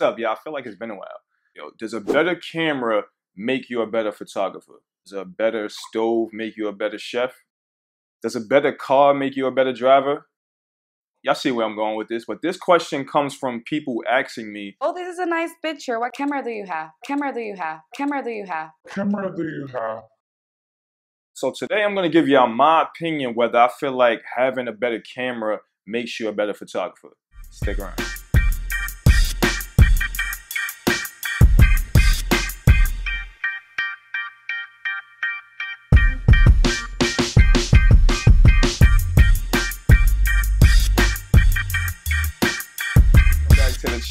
What's up, y'all? I feel like it's been a while. Yo, does a better camera make you a better photographer? Does a better stove make you a better chef? Does a better car make you a better driver? Y'all see where I'm going with this, but this question comes from people asking me, Oh, this is a nice picture. What camera do you have? Camera do you have? Camera do you have? camera do you have? So today I'm going to give y'all my opinion whether I feel like having a better camera makes you a better photographer. Stick around.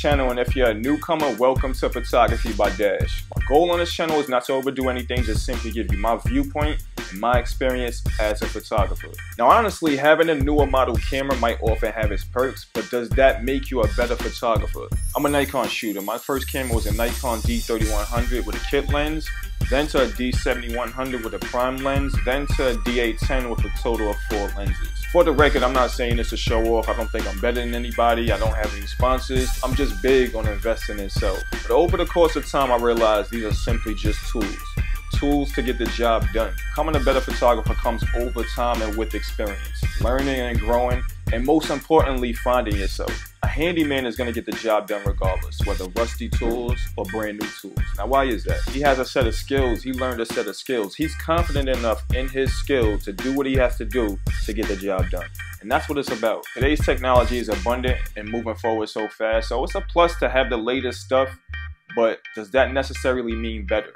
Channel and if you're a newcomer welcome to photography by dash. My goal on this channel is not to overdo anything just simply give you my viewpoint my experience as a photographer now honestly having a newer model camera might often have its perks but does that make you a better photographer i'm a nikon shooter my first camera was a nikon d3100 with a kit lens then to a d7100 with a prime lens then to a d810 with a total of four lenses for the record, I'm not saying this to show off. I don't think I'm better than anybody. I don't have any sponsors. I'm just big on investing in self. But over the course of time, I realized these are simply just tools. Tools to get the job done. Becoming a better photographer comes over time and with experience, learning and growing, and most importantly, finding yourself. A handyman is going to get the job done regardless, whether rusty tools or brand new tools. Now, why is that? He has a set of skills. He learned a set of skills. He's confident enough in his skill to do what he has to do to get the job done. And that's what it's about. Today's technology is abundant and moving forward so fast. So it's a plus to have the latest stuff, but does that necessarily mean better?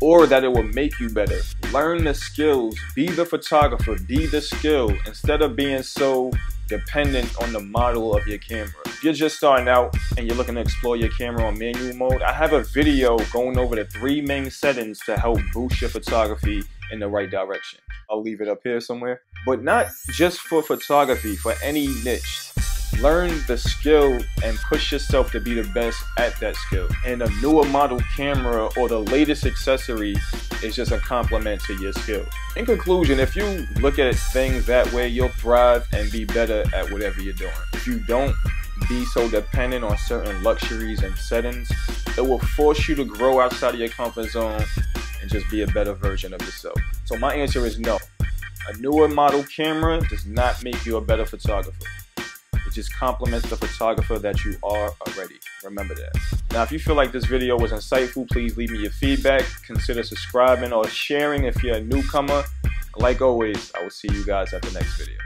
Or that it will make you better. Learn the skills, be the photographer, be the skill, instead of being so dependent on the model of your camera. If you're just starting out and you're looking to explore your camera on manual mode, I have a video going over the three main settings to help boost your photography in the right direction. I'll leave it up here somewhere. But not just for photography, for any niche. Learn the skill and push yourself to be the best at that skill. And a newer model camera or the latest accessory is just a complement to your skill. In conclusion, if you look at things that way, you'll thrive and be better at whatever you're doing. If you don't, be so dependent on certain luxuries and settings, it will force you to grow outside of your comfort zone and just be a better version of yourself. So my answer is no. A newer model camera does not make you a better photographer. Just complements the photographer that you are already. Remember that. Now, if you feel like this video was insightful, please leave me your feedback. Consider subscribing or sharing if you're a newcomer. Like always, I will see you guys at the next video.